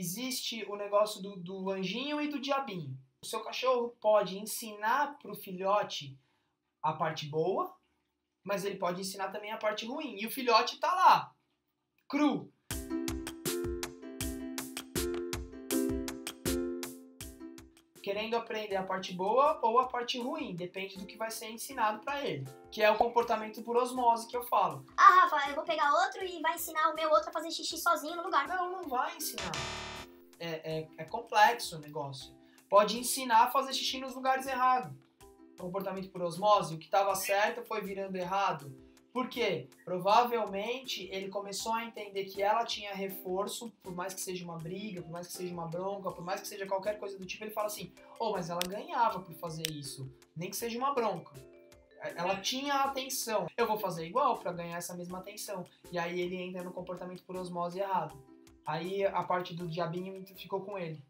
existe o negócio do, do anjinho e do diabinho. O seu cachorro pode ensinar pro filhote a parte boa, mas ele pode ensinar também a parte ruim. E o filhote tá lá, cru. Querendo aprender a parte boa ou a parte ruim, depende do que vai ser ensinado para ele. Que é o comportamento por osmose que eu falo. Ah, Rafa, eu vou pegar outro e vai ensinar o meu outro a fazer xixi sozinho no lugar. Não, não vai ensinar. É, é, é complexo o negócio. Pode ensinar a fazer xixi nos lugares errados. Comportamento por osmose, o que estava certo foi virando errado. Por quê? Provavelmente ele começou a entender que ela tinha reforço, por mais que seja uma briga, por mais que seja uma bronca, por mais que seja qualquer coisa do tipo, ele fala assim: oh, mas ela ganhava por fazer isso, nem que seja uma bronca. Ela tinha atenção. Eu vou fazer igual para ganhar essa mesma atenção. E aí ele entra no comportamento por osmose errado. Aí a parte do diabinho ficou com ele.